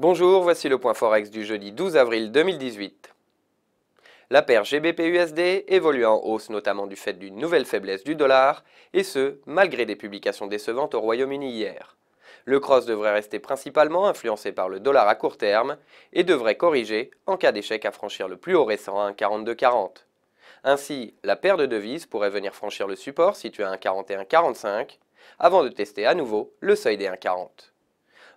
Bonjour, voici le point Forex du jeudi 12 avril 2018. La paire GBP-USD évolue en hausse notamment du fait d'une nouvelle faiblesse du dollar, et ce, malgré des publications décevantes au Royaume-Uni hier. Le cross devrait rester principalement influencé par le dollar à court terme et devrait corriger en cas d'échec à franchir le plus haut récent à 1,4240. Ainsi, la paire de devises pourrait venir franchir le support situé à 1,4145 avant de tester à nouveau le seuil des 1,40.